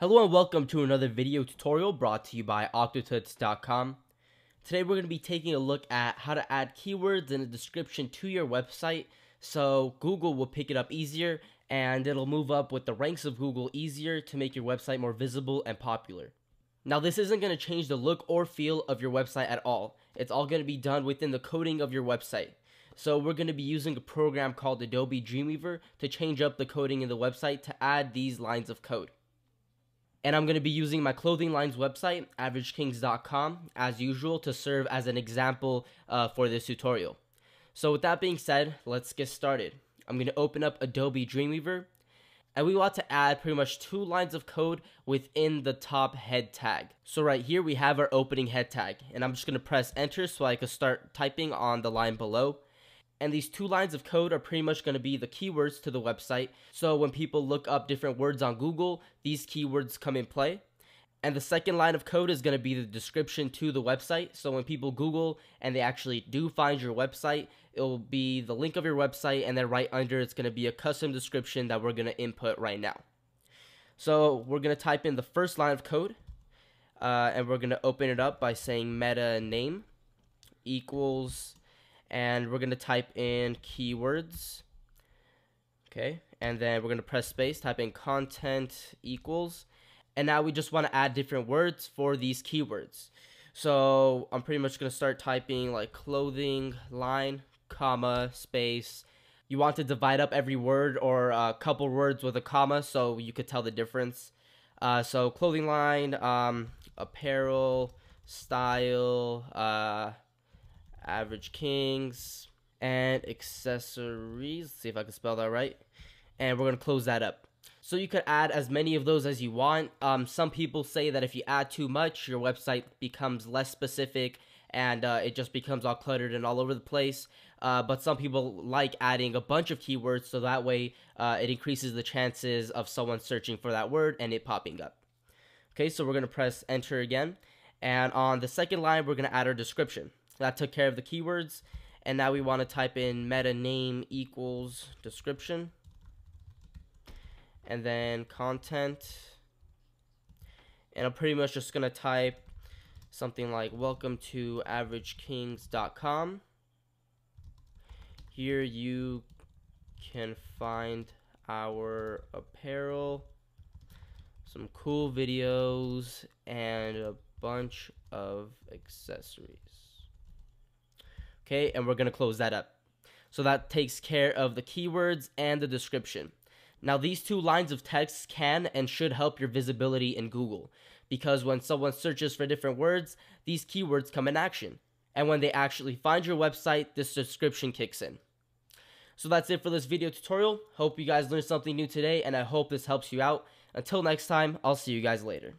Hello and welcome to another video tutorial brought to you by Octotuts.com. Today we're going to be taking a look at how to add keywords in a description to your website so Google will pick it up easier and it'll move up with the ranks of Google easier to make your website more visible and popular. Now this isn't going to change the look or feel of your website at all. It's all going to be done within the coding of your website. So we're going to be using a program called Adobe Dreamweaver to change up the coding in the website to add these lines of code and I'm going to be using my clothing line's website, averagekings.com, as usual, to serve as an example uh, for this tutorial. So with that being said, let's get started. I'm going to open up Adobe Dreamweaver, and we want to add pretty much two lines of code within the top head tag. So right here, we have our opening head tag, and I'm just going to press enter so I can start typing on the line below. And these two lines of code are pretty much going to be the keywords to the website. So when people look up different words on Google, these keywords come in play. And the second line of code is going to be the description to the website. So when people Google and they actually do find your website, it'll be the link of your website, and then right under it's going to be a custom description that we're going to input right now. So we're going to type in the first line of code, uh, and we're going to open it up by saying meta name equals and we're going to type in keywords. Okay, and then we're going to press space, type in content equals, and now we just want to add different words for these keywords. So I'm pretty much going to start typing like clothing line, comma, space. You want to divide up every word or a couple words with a comma so you could tell the difference. Uh, so clothing line, um, apparel, style, uh, Average Kings, and accessories. Let's see if I can spell that right. And we're going to close that up. So you could add as many of those as you want. Um, some people say that if you add too much, your website becomes less specific and uh, it just becomes all cluttered and all over the place. Uh, but some people like adding a bunch of keywords so that way uh, it increases the chances of someone searching for that word and it popping up. Okay, so we're going to press enter again. And on the second line, we're going to add our description. That took care of the keywords. And now we want to type in meta name equals description. And then content. And I'm pretty much just going to type something like welcome to averagekings.com. Here you can find our apparel, some cool videos, and a bunch of accessories. Okay, and we're going to close that up. So that takes care of the keywords and the description. Now, these two lines of text can and should help your visibility in Google because when someone searches for different words, these keywords come in action. And when they actually find your website, this description kicks in. So that's it for this video tutorial. Hope you guys learned something new today, and I hope this helps you out. Until next time, I'll see you guys later.